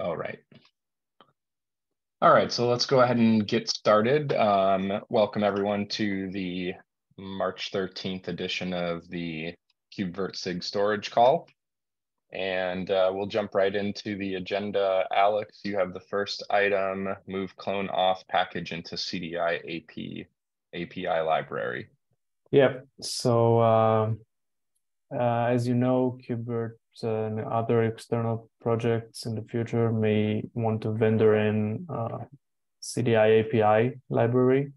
All right. All right, so let's go ahead and get started. Um, welcome everyone to the March 13th edition of the KubeVirt SIG storage call. And uh, we'll jump right into the agenda. Alex, you have the first item, move clone off package into CDI AP, API library. Yep, so uh, uh, as you know, KubeVirt and other external projects in the future may want to vendor in uh, CDI API library.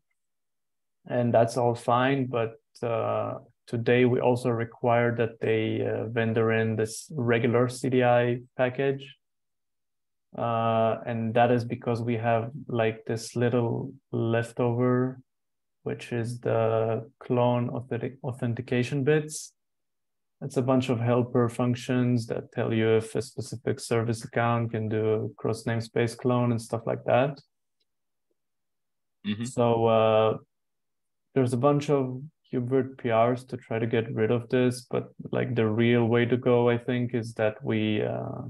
And that's all fine, but uh, today we also require that they uh, vendor in this regular CDI package. Uh, and that is because we have like this little leftover, which is the clone authentic authentication bits. It's a bunch of helper functions that tell you if a specific service account can do a cross namespace clone and stuff like that. Mm-hmm. So uh, there's a bunch of KubeVirt PRs to try to get rid of this, but like the real way to go, I think, is that we uh,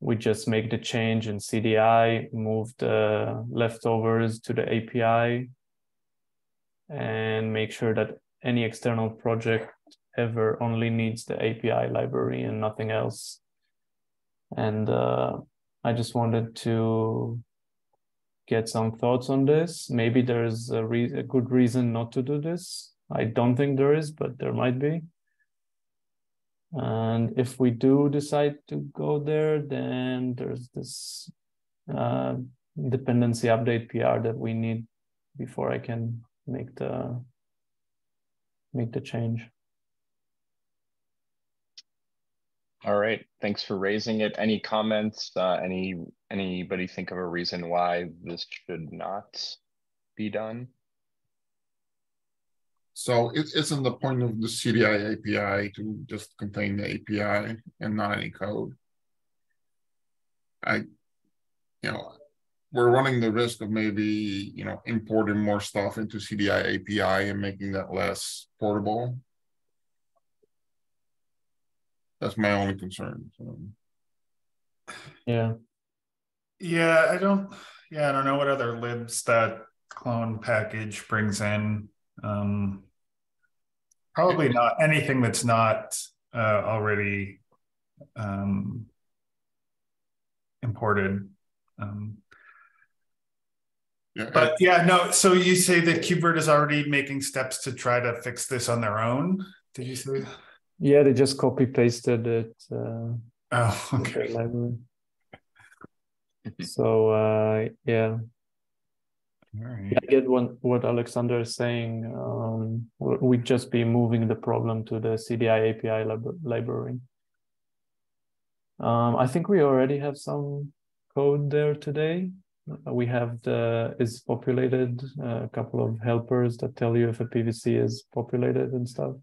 we just make the change in CDI, move the leftovers to the API, and make sure that any external project ever only needs the API library and nothing else. And uh, I just wanted to get some thoughts on this. Maybe there's a, re- a good reason not to do this. I don't think there is, but there might be. And if we do decide to go there, then there's this uh, dependency update PR that we need before I can make the make the change. All right, thanks for raising it. Any comments? Uh, any anybody think of a reason why this should not be done? So it isn't the point of the CDI API to just contain the API and not any code. I, you know, we're running the risk of maybe, you know, importing more stuff into CDI API and making that less portable. That's my only concern. So. Yeah. Yeah, I don't. Yeah, I don't know what other libs that clone package brings in. Um, Probably not anything that's not uh, already um, imported. Um, yeah, but yeah, no. So you say that KubeVirt is already making steps to try to fix this on their own? Did you say? Yeah, they just copy pasted it. Uh, oh, okay. so uh, yeah, Right. I get what, what Alexander is saying. Um, we'd just be moving the problem to the CDI API lib- library. Um, I think we already have some code there today. We have the is populated, uh, a couple of helpers that tell you if a PVC is populated and stuff.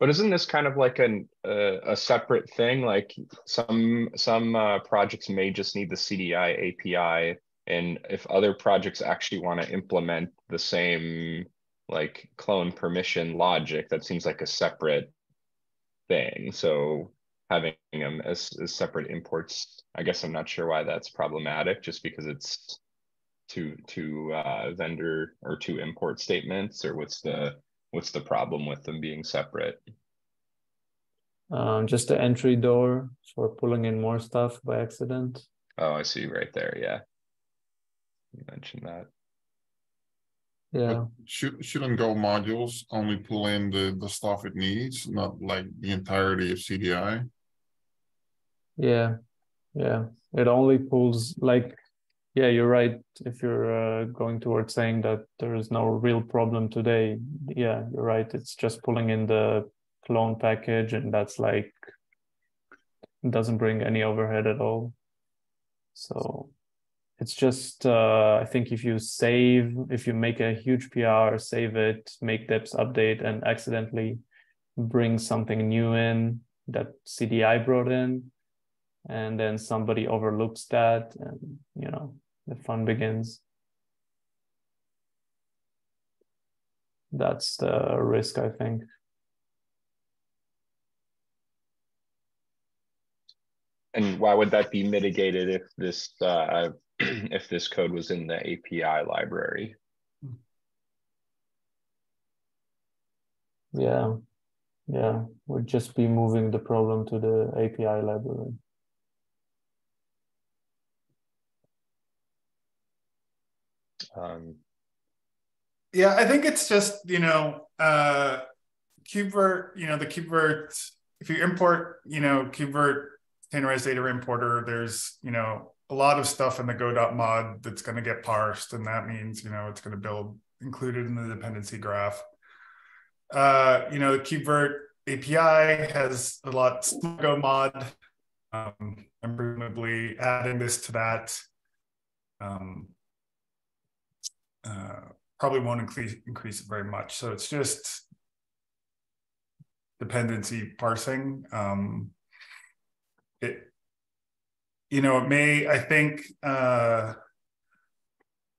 But isn't this kind of like an uh, a separate thing? Like some some uh, projects may just need the CDI API and if other projects actually want to implement the same like clone permission logic that seems like a separate thing so having them as, as separate imports i guess i'm not sure why that's problematic just because it's two two uh, vendor or two import statements or what's the what's the problem with them being separate um, just the entry door for pulling in more stuff by accident oh i see right there yeah you mentioned that. Yeah. should, shouldn't Go modules only pull in the, the stuff it needs, not like the entirety of CDI? Yeah. Yeah. It only pulls like, yeah, you're right. If you're uh, going towards saying that there is no real problem today, yeah, you're right. It's just pulling in the clone package and that's like, doesn't bring any overhead at all. So it's just uh, i think if you save if you make a huge pr save it make deps update and accidentally bring something new in that cdi brought in and then somebody overlooks that and you know the fun begins that's the risk i think and why would that be mitigated if this uh, if this code was in the API library? Yeah, yeah, we'd just be moving the problem to the API library. Um, yeah, I think it's just you know uh, KubeVirt. You know the KubeVirt. If you import, you know KubeVirt containerized data importer, there's you know a lot of stuff in the go.mod that's going to get parsed, and that means you know it's going to build included in the dependency graph. Uh, you know, the KubeVirt API has a lot Go mod. Um, I'm presumably adding this to that. Um, uh, probably won't increase increase it very much. So it's just dependency parsing. Um, it, you know, it may. I think. Uh,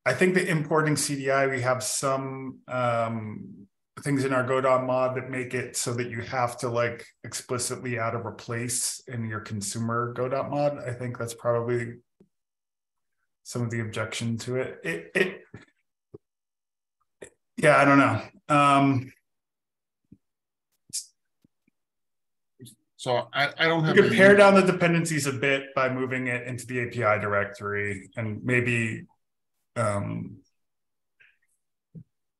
I think that importing CDI, we have some um, things in our go.mod that make it so that you have to like explicitly add a replace in your consumer go.mod. I think that's probably some of the objection to it. It, it yeah, I don't know. Um, so I, I don't have. You could pare down the dependencies a bit by moving it into the API directory and maybe um,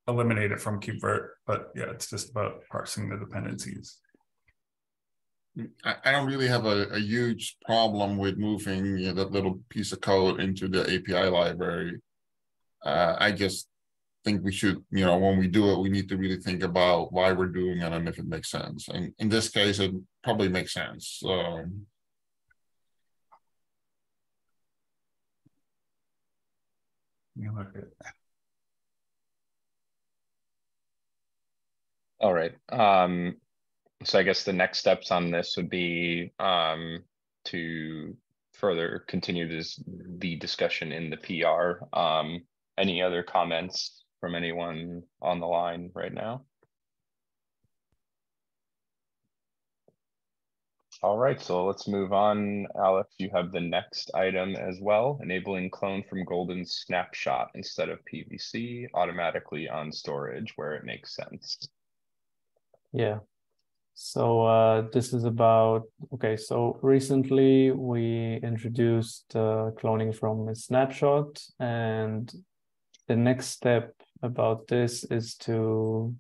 eliminate it from KubeVirt. But yeah, it's just about parsing the dependencies. I, I don't really have a, a huge problem with moving you know, that little piece of code into the API library. Uh, I just think we should, you know, when we do it, we need to really think about why we're doing it and if it makes sense. And in this case, it probably makes sense. Um, look at All right. Um, so I guess the next steps on this would be um, to further continue this the discussion in the PR. Um, any other comments from anyone on the line right now? All right, so let's move on. Alex, you have the next item as well, enabling clone from Golden Snapshot instead of PVC automatically on storage where it makes sense. Yeah. So uh, this is about, okay, so recently we introduced uh, cloning from a snapshot and the next step about this is to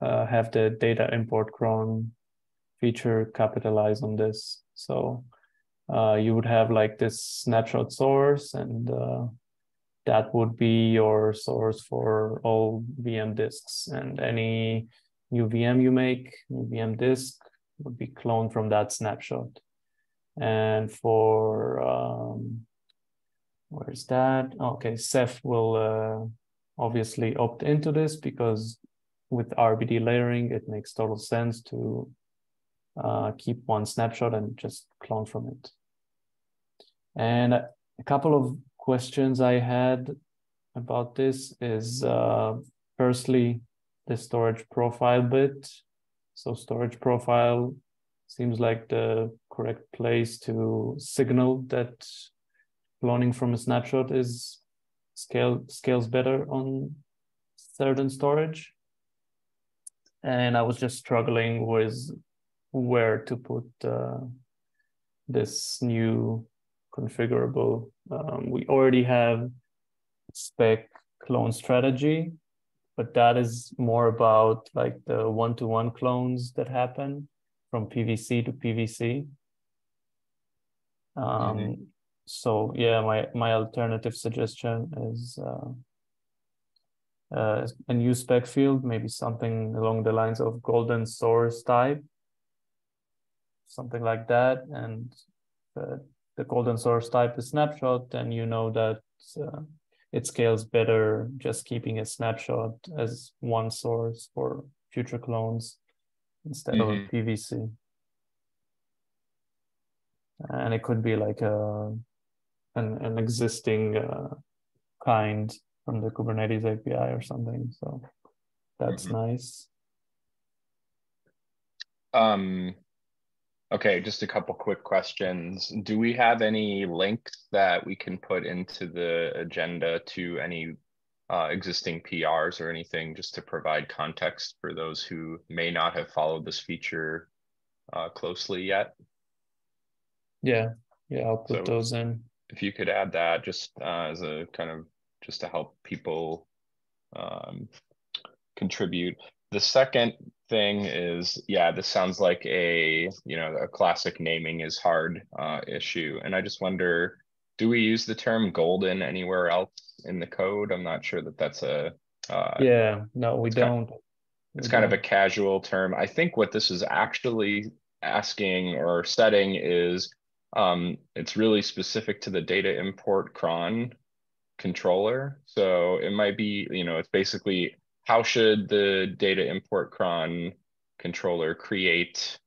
uh, have the data import cron feature capitalize on this. So uh, you would have like this snapshot source and uh, that would be your source for all VM disks and any new VM you make, new VM disk would be cloned from that snapshot. And for, um, where's that? Okay, Ceph will uh, obviously opt into this because with RBD layering, it makes total sense to uh, keep one snapshot and just clone from it. And a couple of questions I had about this is uh, firstly, the storage profile bit. So storage profile seems like the correct place to signal that cloning from a snapshot is scale scales better on certain storage. And I was just struggling with where to put uh, this new configurable. Um, we already have spec clone strategy, but that is more about like the one-to-one clones that happen from PVC to PVC. Um, mm-hmm so yeah, my my alternative suggestion is uh, uh, a new spec field, maybe something along the lines of golden source type, something like that, and uh, the golden source type is snapshot, then you know that uh, it scales better just keeping a snapshot as one source for future clones instead mm-hmm. of PVC. And it could be like a an, an existing uh, kind from the Kubernetes API or something. So that's mm-hmm. nice. Um, Okay, just a couple quick questions. Do we have any links that we can put into the agenda to any uh, existing PRs or anything just to provide context for those who may not have followed this feature uh, closely yet? Yeah, yeah, I'll put So- those in. If you could add that just uh, as a kind of just to help people um, contribute. The second thing is, yeah, this sounds like a you know a classic naming is hard uh, issue, and I just wonder, do we use the term golden anywhere else in the code? I'm not sure that that's a uh, Yeah, no, we it's kind- don't. it's We kind of a casual term. I think what this is actually asking or setting is um, it's really specific to the data import cron controller. So it might be, you know, it's basically how should the data import cron controller create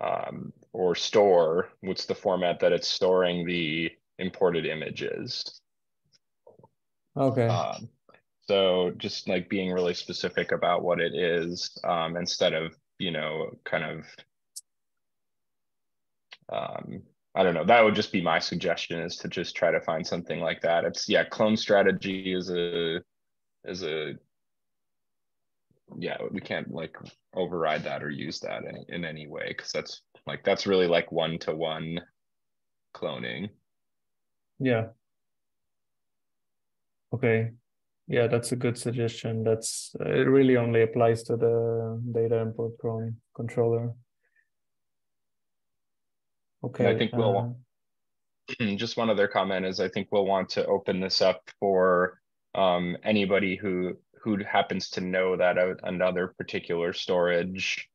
um, or store, what's the format that it's storing the imported images. Okay, Um, so just like being really specific about what it is, um, instead of, you know, kind of. Um, I don't know, that would just be my suggestion is to just try to find something like that. It's, yeah, clone strategy is a, is a. Yeah, we can't like override that or use that in, in any way, because that's like, that's really like one-to-one cloning. yeah. Okay, yeah, that's a good suggestion. That's, it really only applies to the data import cron controller. Okay. I think we'll- uh, just one other comment is I think we'll want to open this up for um, anybody who who happens to know that another particular storage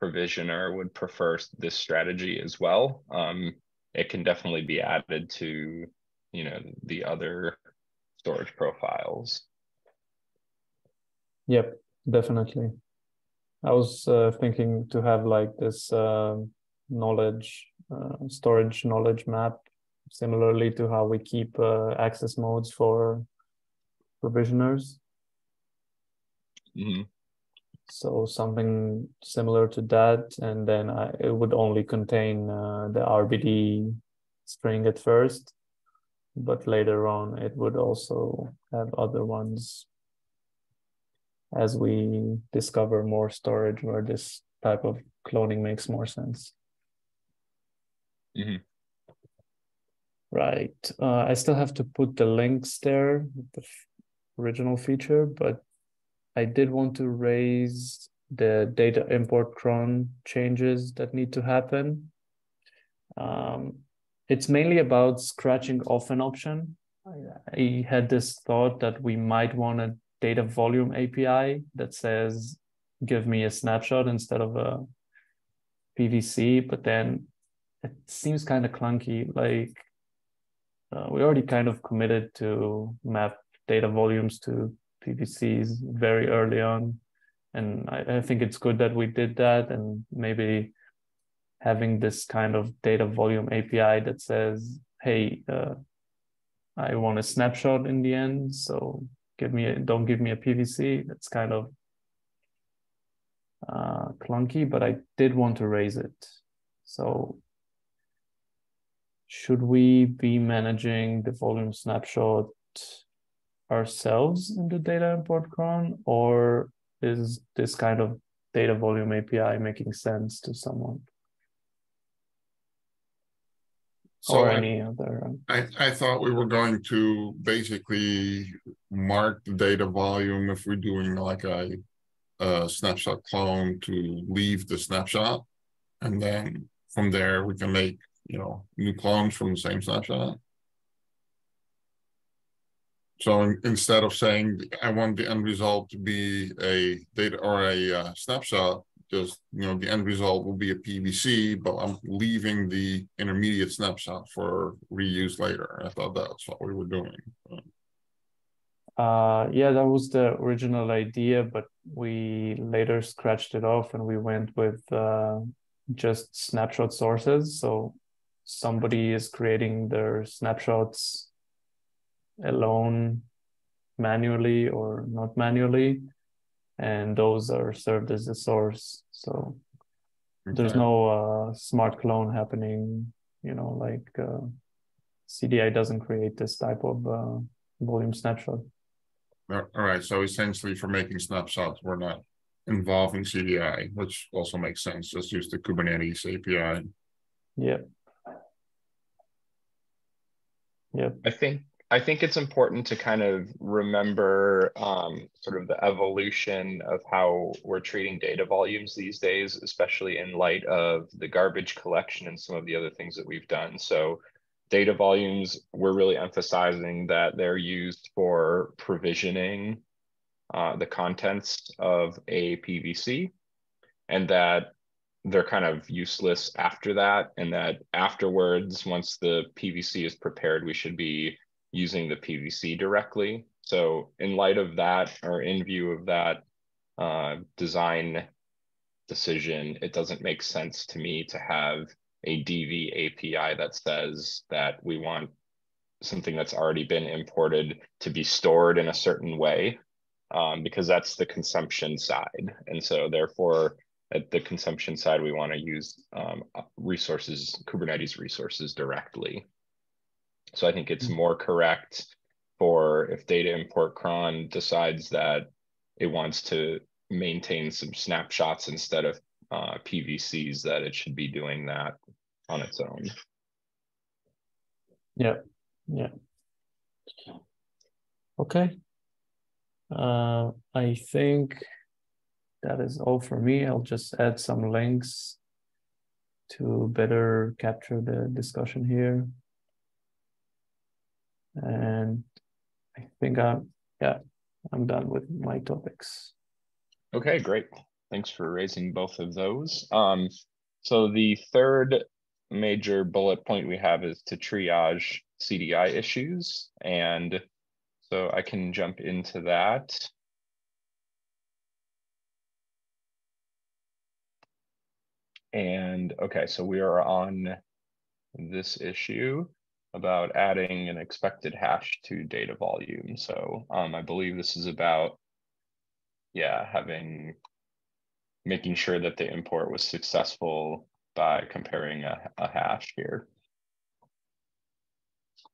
provisioner would prefer this strategy as well. Um, it can definitely be added to, you know, the other storage profiles. Yep, definitely. I was uh, thinking to have like this uh, knowledge uh, storage knowledge map, similarly to how we keep uh, access modes for provisioners. Mhm. So something similar to that, and then I, it would only contain uh, the RBD string at first, but later on it would also have other ones as we discover more storage where this type of cloning makes more sense. Mhm. Right. Uh, I still have to put the links there, the f- original feature, but I did want to raise the data import cron changes that need to happen. Um, it's mainly about scratching off an option. I had this thought that we might want a data volume API that says, give me a snapshot instead of a PVC, but then it seems kind of clunky. Like uh, we already kind of committed to map data volumes to PVCs very early on. And I, I think it's good that we did that and maybe having this kind of data volume API that says, hey, uh, I want a snapshot in the end. So give me a, don't give me a PVC. That's kind of uh, clunky, but I did want to raise it. So should we be managing the volume snapshot ourselves in the data import cron, or is this kind of data volume API making sense to someone So or I, any other? um, I, I thought we were going to basically mark the data volume if we're doing like a, a snapshot clone to leave the snapshot. And then from there, we can make, you know, new clones from the same snapshot. So in- instead of saying, I want the end result to be a data or a uh, snapshot, just, you know, the end result will be a PVC, but I'm leaving the intermediate snapshot for reuse later. I thought that's what we were doing. Uh, yeah, that was the original idea, but we later scratched it off and we went with uh, just snapshot sources. So somebody is creating their snapshots alone manually or not manually and those are served as a source so there's no uh, smart clone happening. You know, like uh, CDI doesn't create this type of uh, volume snapshot. All right, so essentially for making snapshots, we're not involving CDI, which also makes sense. Just use the Kubernetes API. Yeah. Yep. I think I think it's important to kind of remember um, sort of the evolution of how we're treating data volumes these days, especially in light of the garbage collection and some of the other things that we've done. So data volumes, we're really emphasizing that they're used for provisioning uh, the contents of a PVC and that they're kind of useless after that and that afterwards once the pvc is prepared we should be using the pvc directly. So in light of that or in view of that uh, design decision it doesn't make sense to me to have a dv api that says that we want something that's already been imported to be stored in a certain way um, because that's the consumption side. And so therefore at the consumption side, we want to use um, resources, Kubernetes resources directly. So I think it's more correct for if data import cron decides that it wants to maintain some snapshots instead of uh, PVCs, that it should be doing that on its own. Yeah. Yeah. Okay. Uh, I think that is all for me. I'll just add some links to better capture the discussion here. And I think I'm, yeah, I'm done with my topics. Okay, great. Thanks for raising both of those. Um, so the third major bullet point we have is to triage CDI issues. And so I can jump into that. And okay, so we are on this issue about adding an expected hash to data volume. So um, I believe this is about, yeah, having, making sure that the import was successful by comparing a, a hash here.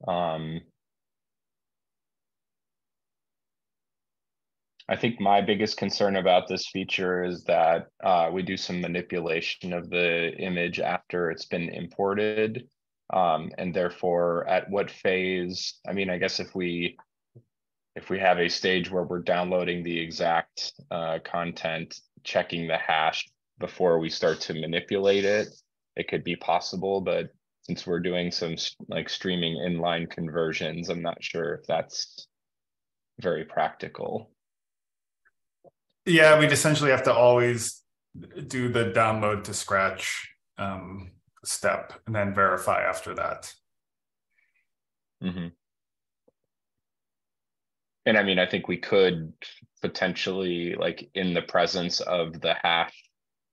Um, I think my biggest concern about this feature is that uh, we do some manipulation of the image after it's been imported. Um, and therefore, at what phase, I mean, I guess if we if we have a stage where we're downloading the exact uh, content, checking the hash before we start to manipulate it, it could be possible. But since we're doing some like streaming inline conversions, I'm not sure if that's very practical. Yeah, we'd essentially have to always do the download to scratch um, step and then verify after that. Mm-hmm. And I mean, I think we could potentially, like, in the presence of the hash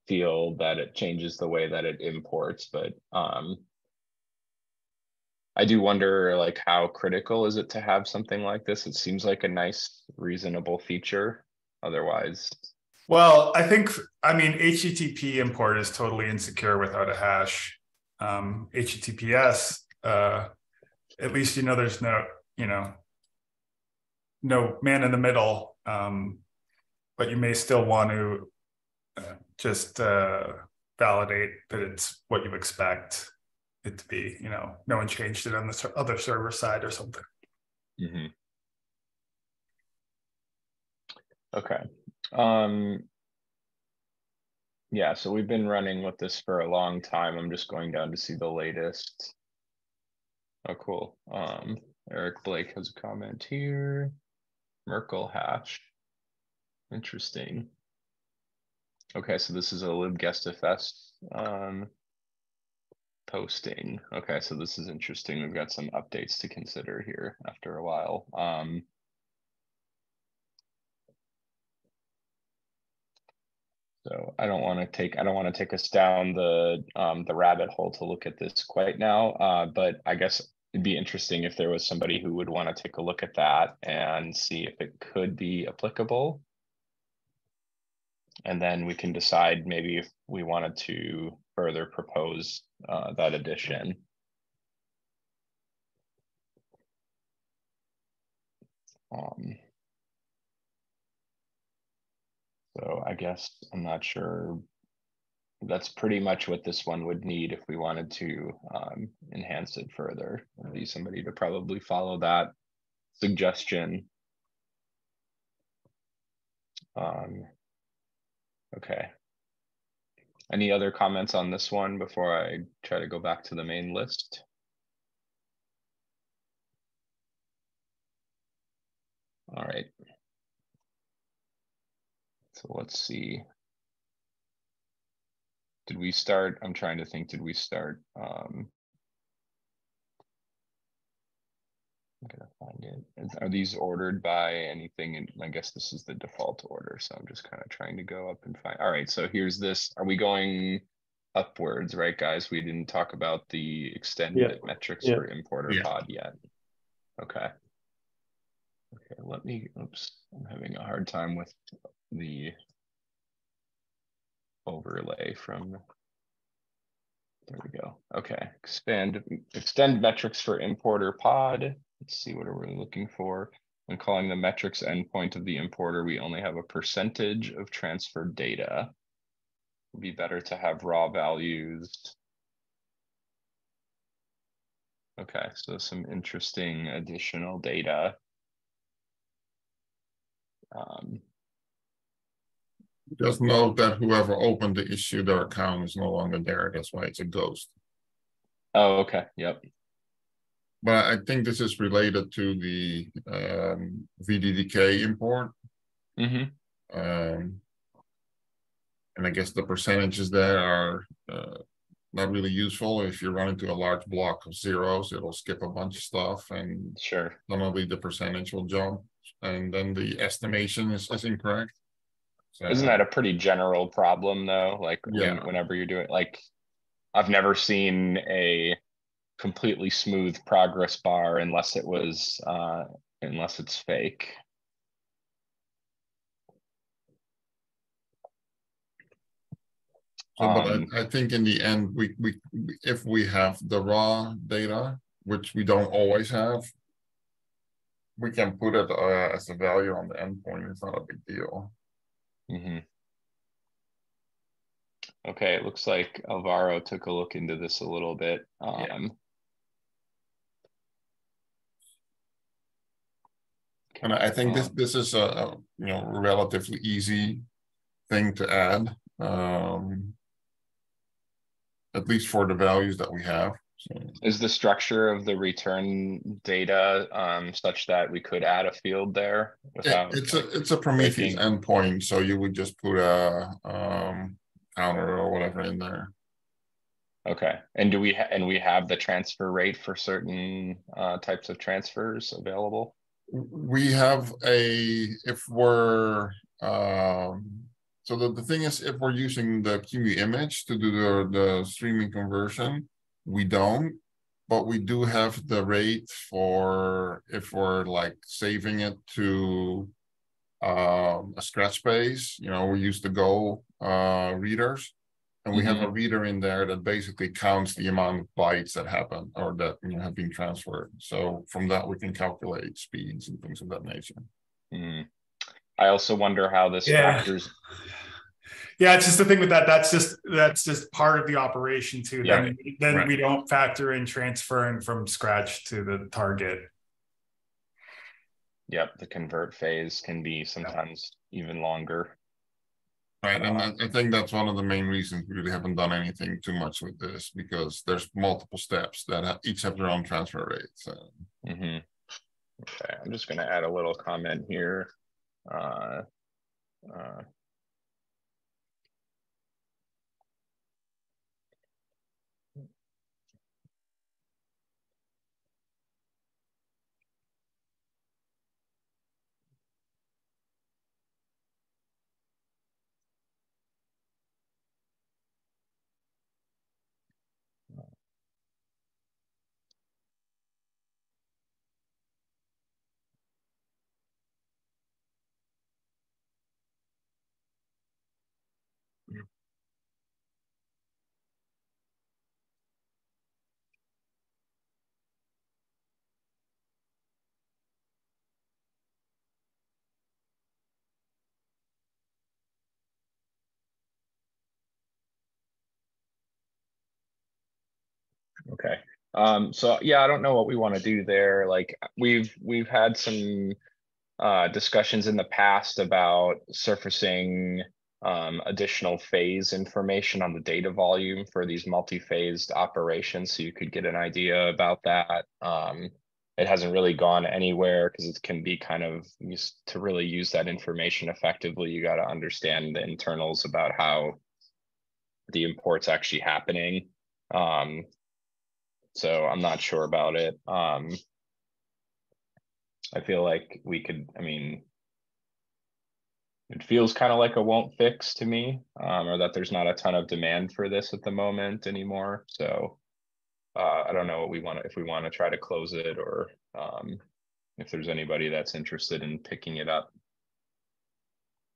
field, that it changes the way that it imports. But um, I do wonder, like, how critical is it to have something like this? It seems like a nice, reasonable feature. Otherwise, well, I think I mean HTTP import is totally insecure without a hash. Um, HTTPS, uh, at least you know there's no you know no man in the middle, um, but you may still want to uh, just uh, validate that it's what you expect it to be. You know, no one changed it on the other server side or something. Mm-hmm. Okay. Um, yeah, so we've been running with this for a long time. I'm just going down to see the latest. Oh, cool. Um, Eric Blake has a comment here. Merkle hash. Interesting. Okay, so this is a libguestfs um, posting. Okay, so this is interesting. We've got some updates to consider here after a while. Um, So I don't want to take I don't want to take us down the um, the rabbit hole to look at this quite now. Uh, but I guess it'd be interesting if there was somebody who would want to take a look at that and see if it could be applicable. and then we can decide maybe if we wanted to further propose uh, that addition. Um, so I guess I'm not sure. That's pretty much what this one would need if we wanted to um, enhance it further. I'd need somebody to probably follow that suggestion. Um, okay. Any other comments on this one before I try to go back to the main list? All right. So let's see. Did we start? I'm trying to think, did we start? Um, I'm gonna find it. Are these ordered by anything? And I guess this is the default order. So I'm just kind of trying to go up and find. All right. So here's this. Are we going upwards, right, guys? We didn't talk about the extended yeah. metrics yeah. for importer yeah. pod yet. Okay. Okay, let me, oops, I'm having a hard time with the overlay from, there we go. Okay, expand, extend metrics for importer pod. Let's see what are we looking for. When calling the metrics endpoint of the importer, we only have a percentage of transferred data. It'd be better to have raw values. Okay, so some interesting additional data. Um, Just note that whoever opened the issue, their account is no longer there. That's why it's a ghost. Oh, okay. Yep. But I think this is related to the um, VDDK import. Mm-hmm. Um, and I guess the percentages there are uh, not really useful. If you run into a large block of zeros, it'll skip a bunch of stuff, and sure, normally the percentage will jump and then the estimation is, is incorrect. So, Isn't that a pretty general problem though? Like yeah. when, whenever you're doing like I've never seen a completely smooth progress bar unless it was uh unless it's fake. So, but um, I, I, think in the end, we, we if we have the raw data, which we don't always have, we can put it uh, as a value on the endpoint. It's not a big deal. Mm-hmm. Okay, it looks like Alvaro took a look into this a little bit. Um, yeah. And I think this this is a, a you know relatively easy thing to add, um, at least for the values that we have. Is the structure of the return data um, such that we could add a field there? Without, it's a it's a Prometheus making... endpoint, so you would just put a um, counter or whatever in there. Okay, and do we and we have the transfer rate for certain uh, types of transfers available? We have a if we're um, so the, the thing is if we're using the QEMU image to do the, the streaming conversion, we don't, but we do have the rate for if we're like saving it to um, a scratch base. You know, we use the Go uh, readers, and we mm-hmm. have a mm-hmm. reader in there that basically counts the amount of bytes that happen or that you know, have been transferred. So from that, we can calculate speeds and things of that nature. Mm. I also wonder how this yeah. factors yeah, it's just the thing with that. That's just that's just part of the operation too. Yeah. Then, then right. we don't factor in transferring from scratch to the target. Yep, the convert phase can be sometimes even longer. Right, and I think that's one of the main reasons we really haven't done anything too much with this because there's multiple steps that have, each have their own transfer rates. So. Mm-hmm. Okay, I'm just going to add a little comment here. Uh, uh, Okay. Um, so yeah, I don't know what we want to do there. Like we've we've had some uh, discussions in the past about surfacing um, additional phase information on the data volume for these multi-phased operations, so you could get an idea about that. Um, it hasn't really gone anywhere because it can be kind of used to really use that information effectively. You got to understand the internals about how the import's actually happening. Um, so I'm not sure about it. Um, I feel like we could, I mean, it feels kind of like a won't fix to me, um, or that there's not a ton of demand for this at the moment anymore. So uh, I don't know what we want to, if we want to try to close it or um, if there's anybody that's interested in picking it up.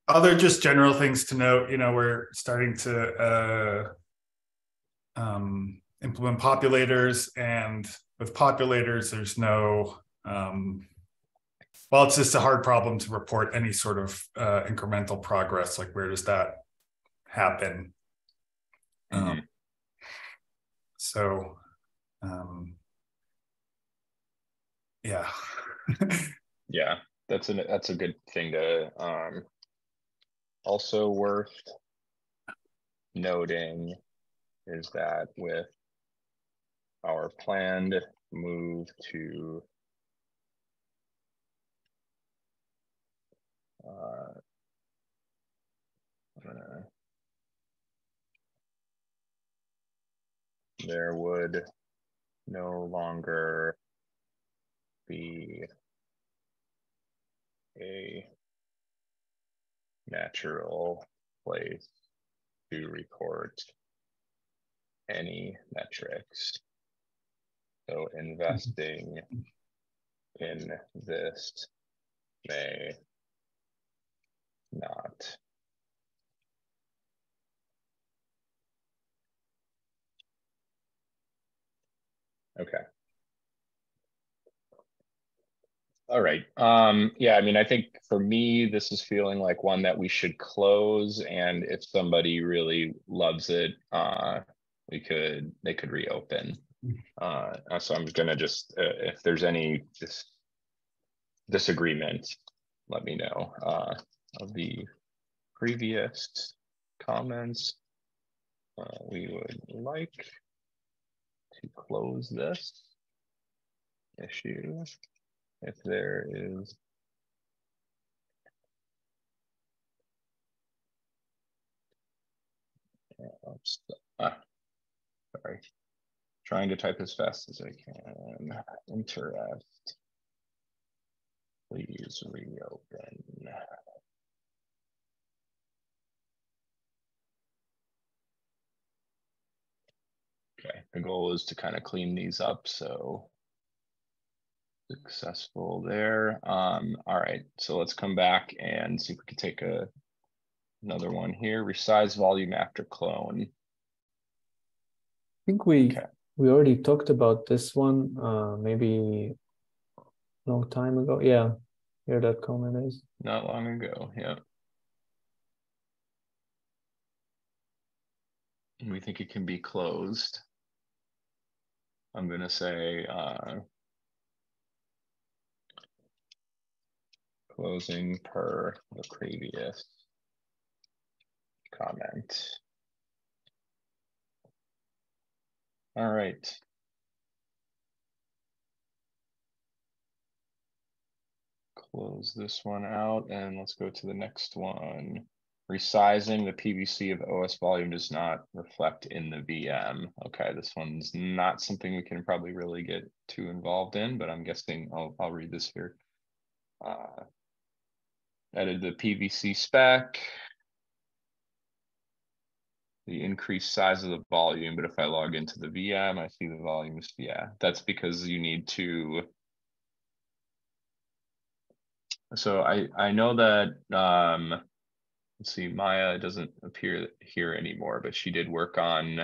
Other just general things to note, you know, we're starting to uh, um, implement populators, and with populators, there's no um, well, it's just a hard problem to report any sort of uh, incremental progress. Like, where does that happen? Mm-hmm. Um, so, um, yeah, yeah, that's a that's a good thing to. Um, also worth noting is that with our planned move to uh, there would no longer be a natural place to record any metrics. So investing in this may not. Okay. All right. Um, yeah, I mean, I think for me, this is feeling like one that we should close. And if somebody really loves it, uh, we could, they could reopen. Uh, so I'm gonna just, uh, if there's any dis disagreement, let me know. Uh, of the previous comments, uh, we would like to close this issue if there is ah, sorry, trying to type as fast as I can. Interest, please reopen. Okay, the goal is to kind of clean these up. So successful there. Um, all right, so let's come back and see if we can take a another one here. Resize volume after clone. I think we okay. We already talked about this one uh, maybe long time ago. Yeah, here that comment is. Not long ago, yeah. We think it can be closed. I'm going to say uh, closing per the previous comment. All right. Close this one out and let's go to the next one resizing the PVC of OS volume does not reflect in the VM. Okay, this one's not something we can probably really get too involved in, but I'm guessing I'll, I'll read this here. Uh, added the PVC spec, the increased size of the volume, but if I log into the VM, I see the volumes. Yeah, that's because you need to. So I, I know that um, let's see, Maya doesn't appear here anymore, but she did work on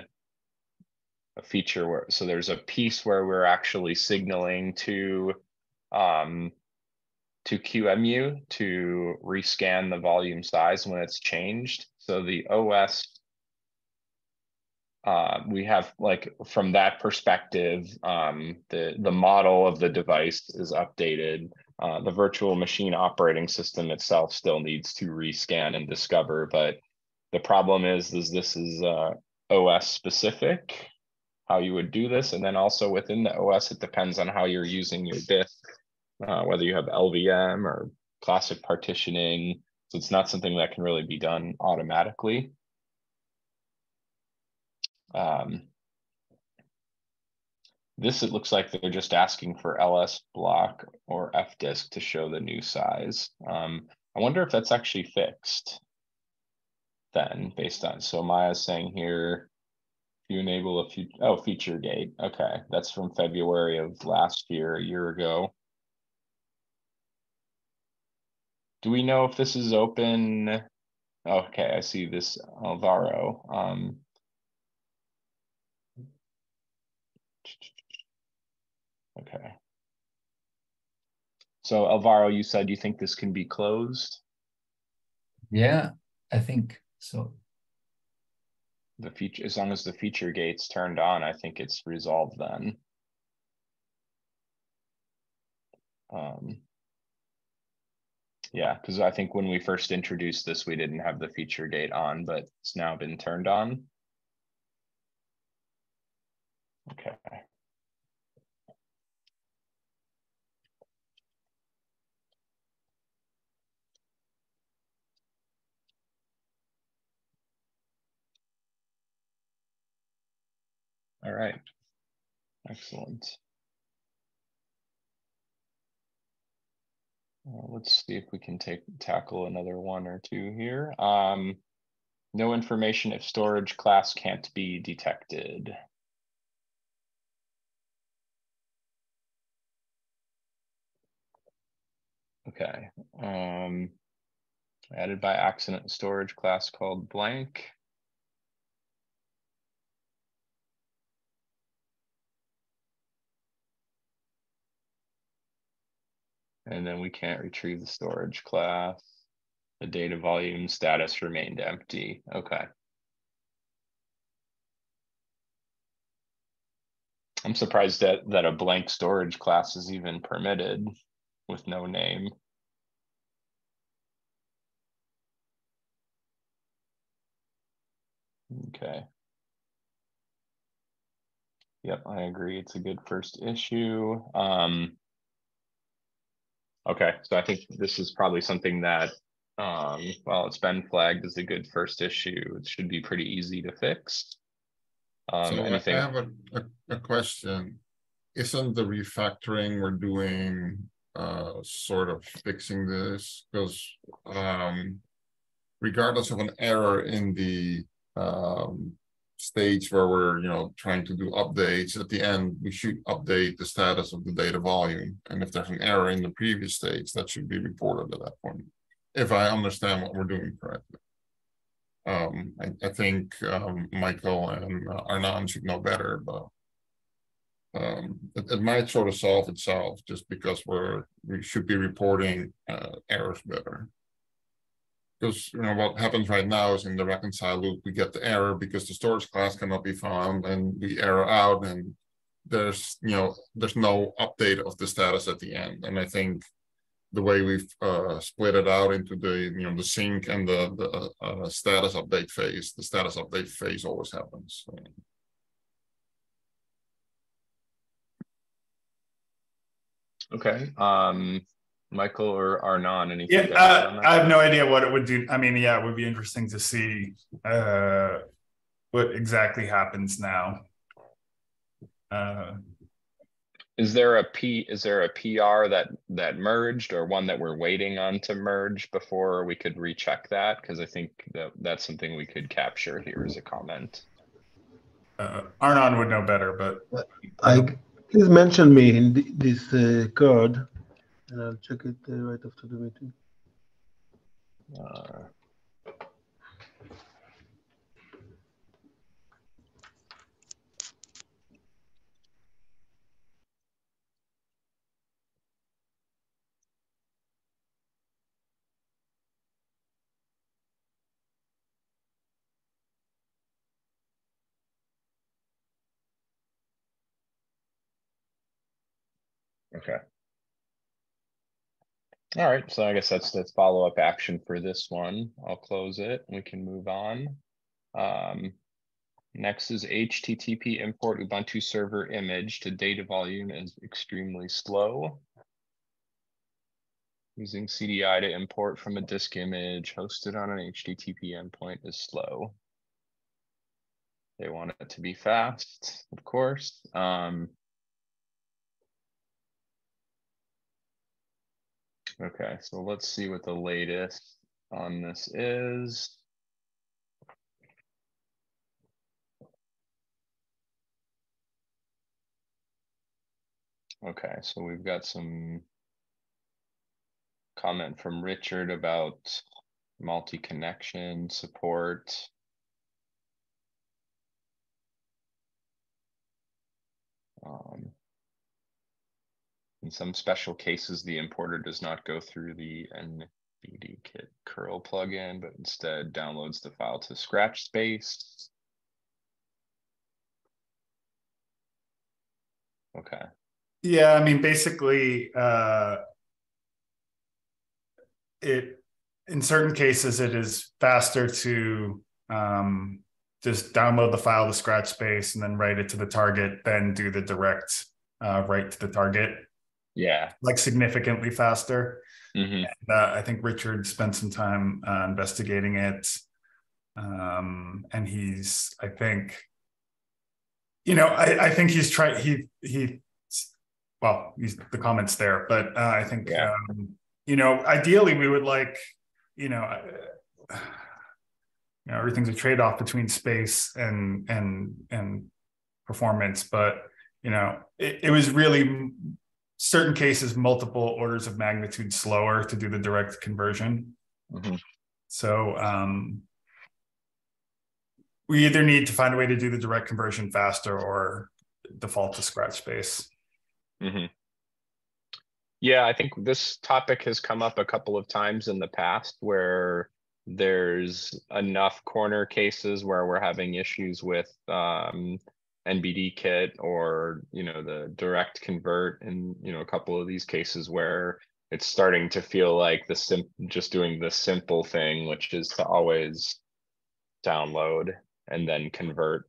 a feature where, so there's a piece where we're actually signaling to, um, to QEMU to rescan the volume size when it's changed. So the OS uh, we have like from that perspective, um, the the model of the device is updated. Uh, the virtual machine operating system itself still needs to rescan and discover, but the problem is, is this is uh, OS specific, how you would do this, and then also within the OS, it depends on how you're using your disk, uh, whether you have LVM or classic partitioning. So it's not something that can really be done automatically. Um, this, it looks like they're just asking for LS block or fdisk to show the new size. Um, I wonder if that's actually fixed then based on, so Maya's saying here, if you enable a few, oh, feature gate. Okay, that's from February of last year, a year ago. Do we know if this is open? Okay, I see this Alvaro. Um, Okay. So Alvaro, you said you think this can be closed? Yeah, I think so. The feature, as long as the feature gate's turned on, I think it's resolved then. Um, yeah, because I think when we first introduced this, we didn't have the feature gate on, but it's now been turned on. Okay. All right. Excellent. Uh, let's see if we can take tackle another one or two here. Um, no information if storage class can't be detected. Okay. Um, added by accident storage class called blank. And then we can't retrieve the storage class. The data volume status remained empty. Okay. I'm surprised that, that a blank storage class is even permitted with no name. Okay. Yep, I agree. It's a good first issue. Um, Okay, so I think this is probably something that, um, well, it's been flagged as a good first issue. It should be pretty easy to fix. Um, So I have a, a, a question. Isn't the refactoring we're doing uh sort of fixing this? Because um regardless of an error in the um stage where we're, you know, trying to do updates, at the end, we should update the status of the data volume. And if there's an error in the previous stage, that should be reported at that point, if I understand what we're doing correctly. Um, I, I think um, Michael and uh, Arnon should know better, but um, it, it might sort of solve itself just because we're we should be reporting uh, errors better because you know what happens right now is in the reconcile loop we get the error because the storage class cannot be found and we error out and there's you know there's no update of the status at the end. And i think the way we've uh, split it out into the you know the sync and the the uh, status update phase the status update phase always happens. Okay, um, Michael or Arnon, anything? Yeah, to add on uh. I have no idea what it would do. I mean, yeah, it would be interesting to see uh, what exactly happens now. Uh, Is there a P, is there a PR that, that merged or one that we're waiting on to merge before we could recheck that? Cause I think that, that's something we could capture here as a comment. uh, Arnon would know better, but I please mention me in this uh, code, and I'll check it uh, right after the meeting. Okay. All right, so I guess that's the follow-up action for this one. I'll close it. We can move on. Um, next is HTTP import Ubuntu server image to data volume is extremely slow. Using CDI to import from a disk image hosted on an HTTP endpoint is slow. They want it to be fast, of course. Um, Okay, so let's see what the latest on this is. Okay, so we've got some comment from Richard about multi-connection support. Um, in some special cases, the importer does not go through the NBDKit curl plugin, but instead downloads the file to Scratch Space. Okay. Yeah, I mean, basically, uh, it in certain cases it is faster to um, just download the file to Scratch Space and then write it to the target, then do the direct uh, write to the target. Yeah. Like significantly faster. Mhm. And, uh, I think Richard spent some time uh, investigating it. Um, and he's, I think, you know, I, I think he's trying, he, he, well, he's the comments there, but uh, I think, Yeah. um, you know, ideally we would like, you know, uh, you know, everything's a trade-off between space and, and, and performance, but, you know, it, it was really certain cases multiple orders of magnitude slower to do the direct conversion. Mhm. So um, we either need to find a way to do the direct conversion faster or default to scratch space. Mhm. Yeah, I think this topic has come up a couple of times in the past where there's enough corner cases where we're having issues with um, NBD kit or you know the direct convert and you know a couple of these cases where it's starting to feel like the sim just doing the simple thing, which is to always download and then convert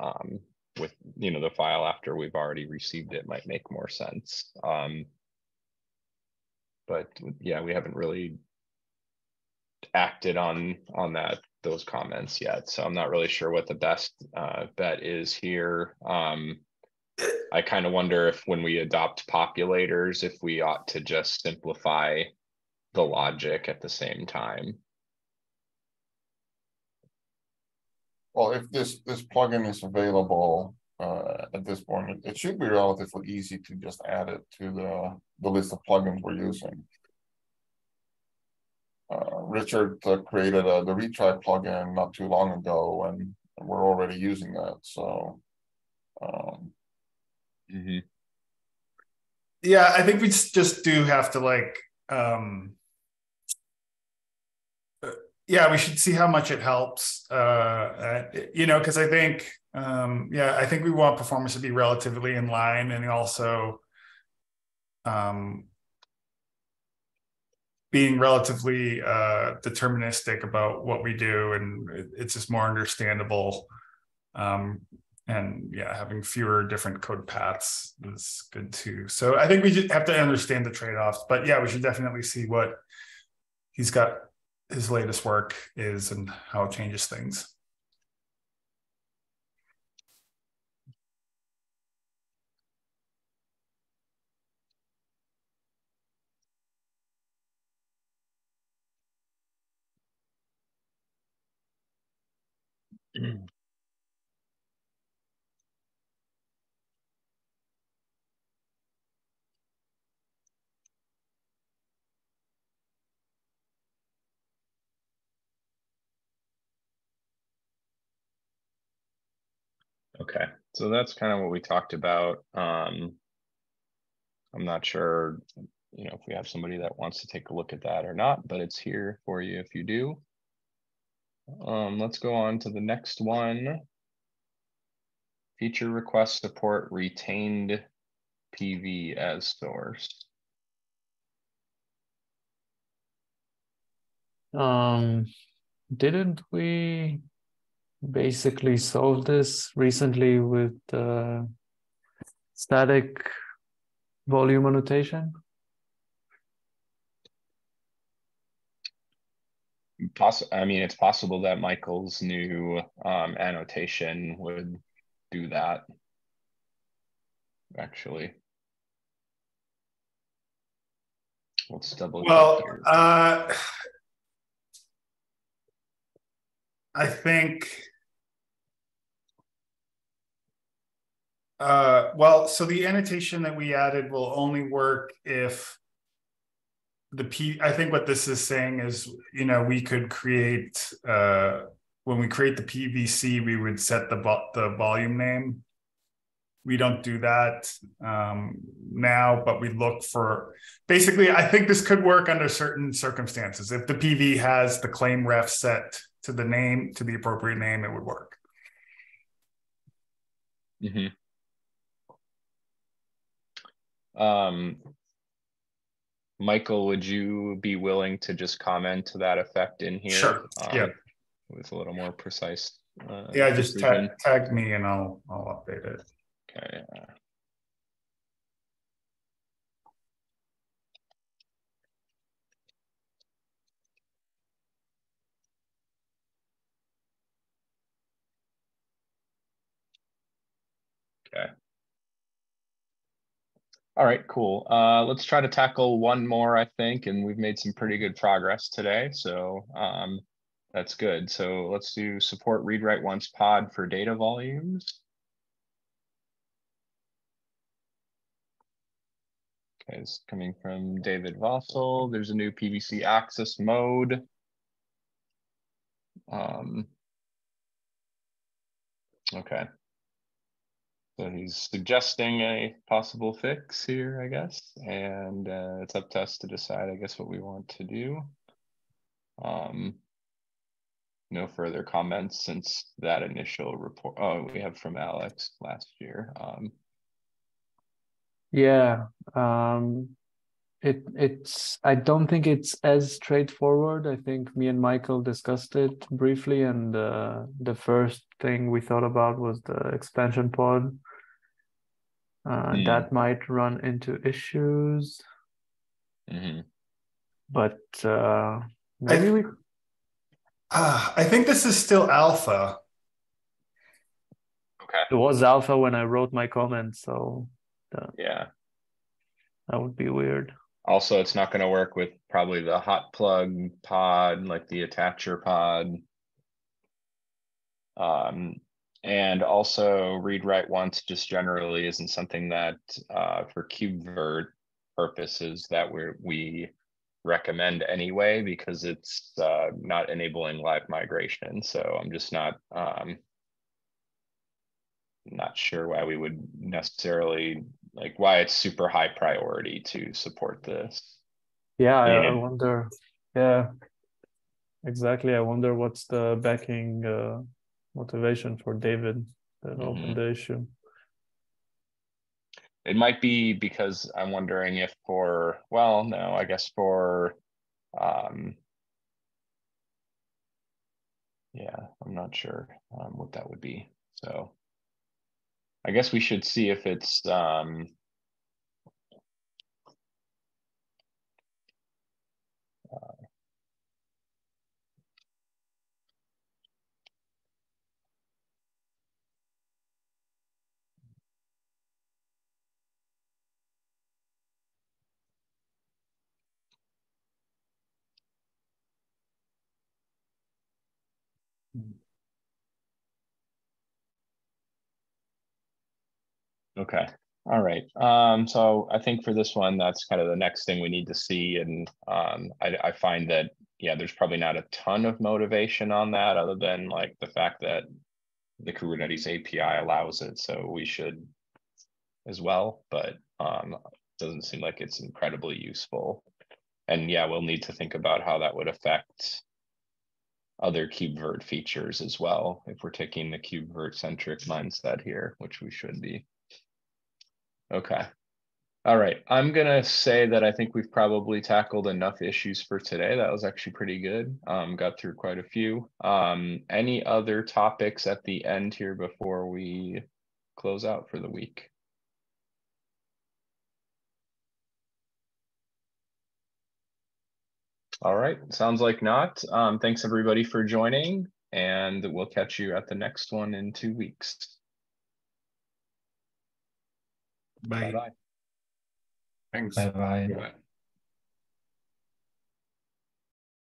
um, with you know the file after we've already received it might make more sense. Um, but yeah, we haven't really acted on on that those comments yet, so I'm not really sure what the best uh, bet is here. Um, I kind of wonder if when we adopt populators, if we ought to just simplify the logic at the same time. Well, if this, this plugin is available, uh, at this point, it, it should be relatively easy to just add it to the, the list of plugins we're using. Uh, Richard uh, created uh, the retry plugin not too long ago, and we're already using that. So, um, Mm-hmm. Yeah, I think we just, just do have to like, um, uh, yeah, we should see how much it helps. Uh, uh, you know, because I think, um, yeah, I think we want performance to be relatively in line, and also, um, being relatively uh, deterministic about what we do, and it, it's just more understandable. Um, and yeah, having fewer different code paths is good too. So I think we just have to understand the trade-offs. But yeah, we should definitely see what he's got his latest work is and how it changes things. Okay, so that's kind of what we talked about. Um, I'm not sure, you know, if we have somebody that wants to take a look at that or not, but it's here for you if you do. Um, let's go on to the next one. Feature request support retained PV as source. Um, didn't we basically solve this recently with uh, static volume annotation? Poss- I mean, it's possible that Michael's new um, annotation would do that. Actually. Let's double check Well, uh, I think. Uh, well, so the annotation that we added will only work if the P, I think what this is saying is, you know, we could create, uh, when we create the PVC, we would set the vo- the volume name. We don't do that um, now, but we look for basically. I think this could work under certain circumstances. If the PV has the claim ref set to the name to the appropriate name, it would work. Mhm. Um, Michael, would you be willing to just comment to that effect in here? Sure, yeah. um, With a little more precise. uh, Yeah, just tag, tag me and I'll I'll update it. Okay. uh, Okay. All right, cool. Uh, let's try to tackle one more, I think, and we've made some pretty good progress today, so um, that's good. So let's do support read write once pod for data volumes. Okay, it's coming from David Vossel. There's a new PVC access mode. Um, okay. So he's suggesting a possible fix here, I guess, and uh, it's up to us to decide, I guess, what we want to do. Um, no further comments since that initial report. Oh, we have from Alex last year. Um, Yeah, um, it it's I don't think it's as straightforward. I think me and Michael discussed it briefly, and uh, the first thing we thought about was the expansion pod. Uh, Hmm. That might run into issues, mhm. but uh, maybe we Ah, I think this is still alpha. Okay, it was alpha when I wrote my comment, so yeah. that would be weird. Also, it's not gonna work with probably the hot plug pod, like the attacher pod. Um, and also read write once just generally isn't something that, uh, for KubeVirt purposes that we're, we recommend anyway, because it's, uh, not enabling live migration, so I'm just not, um, not sure why we would necessarily, like, why it's super high priority to support this. Yeah, I, I wonder. Yeah, exactly. I wonder what's the backing uh, motivation for David that opened the issue. It might be because I'm wondering if for, well, no, I guess for, um. Yeah, I'm not sure, um, what that would be, so. I guess we should see if it's, um. Okay, all right. Um, so I think for this one, that's kind of the next thing we need to see and um, I, I find that, yeah, there's probably not a ton of motivation on that other than like the fact that the Kubernetes API allows it, so we should as well, but um, doesn't seem like it's incredibly useful. And yeah, we'll need to think about how that would affect other KubeVirt features as well, if we're taking the KubeVirt centric mindset here, which we should be. Okay, All right, I'm gonna say that I think we've probably tackled enough issues for today. That was actually pretty good. Um, got through quite a few. Um, any other topics at the end here before we close out for the week? All right, sounds like not. Um, thanks everybody for joining and we'll catch you at the next one in two weeks. Bye. Bye-bye. Thanks. Bye bye. Bye.